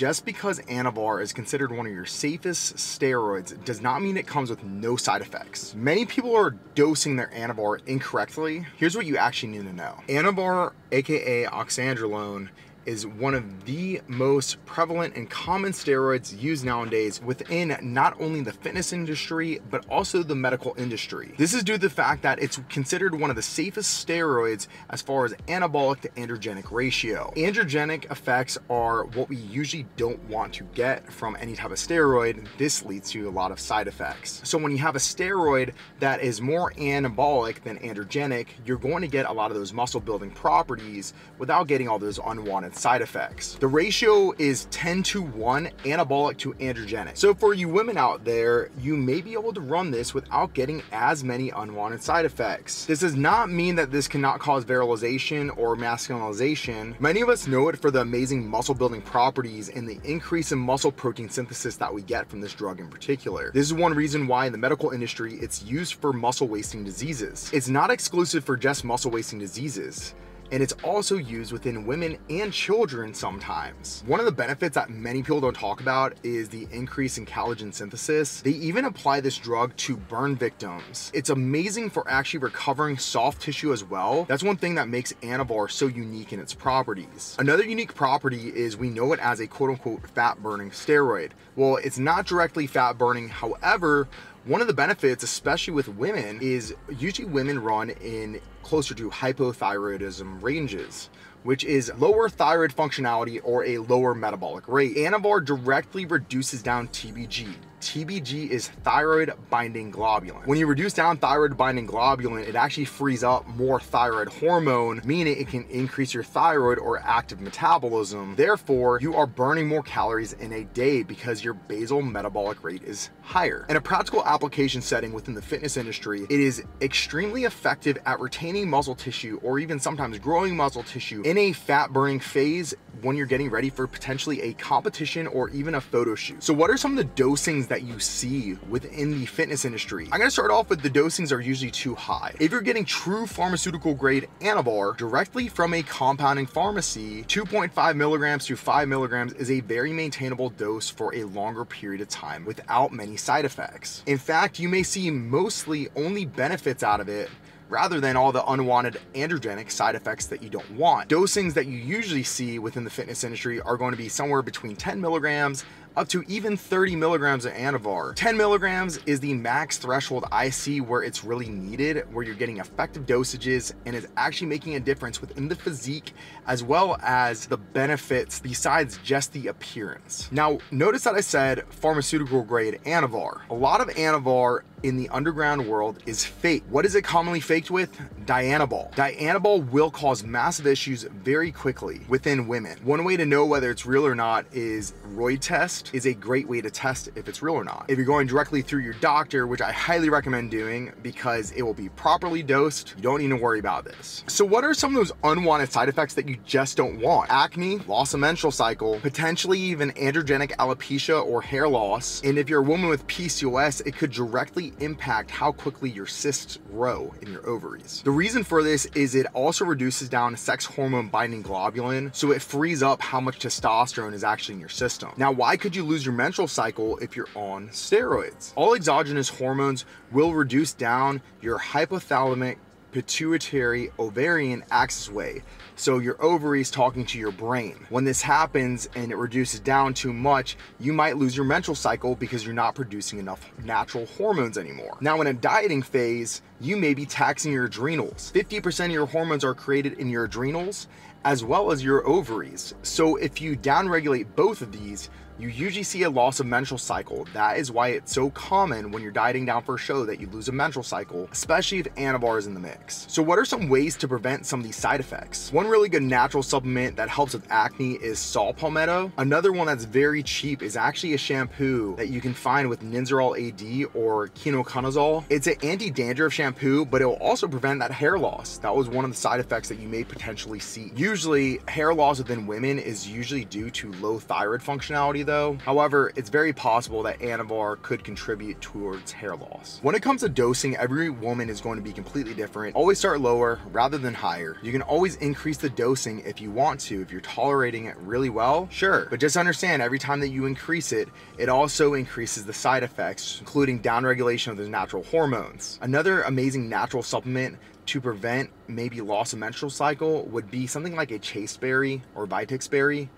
Just because Anavar is considered one of your safest steroids does not mean it comes with no side effects. Many people are dosing their Anavar incorrectly. Here's what you actually need to know. Anavar, aka oxandrolone, is one of the most prevalent and common steroids used nowadays within not only the fitness industry, but also the medical industry. This is due to the fact that it's considered one of the safest steroids as far as anabolic to androgenic ratio. Androgenic effects are what we usually don't want to get from any type of steroid. This leads to a lot of side effects. So when you have a steroid that is more anabolic than androgenic, you're going to get a lot of those muscle building properties without getting all those unwanted side effects. The ratio is 10 to 1 anabolic to androgenic. So for you women out there, you may be able to run this without getting as many unwanted side effects. This does not mean that this cannot cause virilization or masculinization. Many of us know it for the amazing muscle building properties and the increase in muscle protein synthesis that we get from this drug in particular. This is one reason why in the medical industry it's used for muscle wasting diseases. It's not exclusive for just muscle wasting diseases and it's also used within women and children sometimes. One of the benefits that many people don't talk about is the increase in collagen synthesis. They even apply this drug to burn victims. It's amazing for actually recovering soft tissue as well. That's one thing that makes Anavar so unique in its properties. Another unique property is we know it as a quote unquote fat burning steroid. Well, it's not directly fat burning. However, one of the benefits, especially with women, is usually women run in closer to hypothyroidism ranges, which is lower thyroid functionality or a lower metabolic rate. Anavar directly reduces down TBG, TBG is thyroid binding globulin. When you reduce down thyroid binding globulin, it actually frees up more thyroid hormone, meaning it can increase your thyroid or active metabolism. Therefore, you are burning more calories in a day because your basal metabolic rate is higher. In a practical application setting within the fitness industry, it is extremely effective at retaining muscle tissue or even sometimes growing muscle tissue in a fat burning phase when you're getting ready for potentially a competition or even a photo shoot. So what are some of the dosings that you see within the fitness industry. I'm gonna start off with the dosings are usually too high. If you're getting true pharmaceutical grade Anavar directly from a compounding pharmacy, 2.5 milligrams to 5 milligrams is a very maintainable dose for a longer period of time without many side effects. In fact, you may see mostly only benefits out of it rather than all the unwanted androgenic side effects that you don't want. Dosings that you usually see within the fitness industry are going to be somewhere between 10 milligrams up to even 30 milligrams of Anavar. 10 milligrams is the max threshold I see where it's really needed, where you're getting effective dosages and is actually making a difference within the physique as well as the benefits besides just the appearance. Now, notice that I said pharmaceutical grade Anavar. A lot of Anavar in the underground world is fake. What is it commonly faked with? Dianabol. Dianabol will cause massive issues very quickly within women. One way to know whether it's real or not is Roid test is a great way to test if it's real or not. If you're going directly through your doctor, which I highly recommend doing because it will be properly dosed, you don't need to worry about this. So what are some of those unwanted side effects that you just don't want? Acne, loss of menstrual cycle, potentially even androgenic alopecia or hair loss. And if you're a woman with PCOS, it could directly impact how quickly your cysts grow in your ovaries. The reason for this is it also reduces down sex hormone binding globulin, so it frees up how much testosterone is actually in your system. Now, why could you lose your menstrual cycle if you're on steroids? All exogenous hormones will reduce down your hypothalamic pituitary ovarian axis way. So your ovaries talking to your brain. When this happens and it reduces down too much, you might lose your menstrual cycle because you're not producing enough natural hormones anymore. Now in a dieting phase, you may be taxing your adrenals. 50% of your hormones are created in your adrenals as well as your ovaries. So if you downregulate both of these, you usually see a loss of menstrual cycle. That is why it's so common when you're dieting down for a show that you lose a menstrual cycle, especially if Anavar is in the mix. So what are some ways to prevent some of these side effects? One really good natural supplement that helps with acne is saw palmetto. Another one that's very cheap is actually a shampoo that you can find with Nizoral AD or ketoconazole. It's an anti-dandruff shampoo, but it will also prevent that hair loss. That was one of the side effects that you may potentially see. Usually hair loss within women is usually due to low thyroid functionality though. However, it's very possible that Anavar could contribute towards hair loss. When it comes to dosing, every woman is going to be completely different. Always start lower rather than higher. You can always increase the dosing if you want to. If you're tolerating it really well, sure. But just understand every time that you increase it, it also increases the side effects, including downregulation of those natural hormones. Another amazing natural supplement to prevent maybe loss of menstrual cycle would be something like a chasteberry or vitex berry.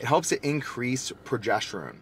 It helps to increase progesterone.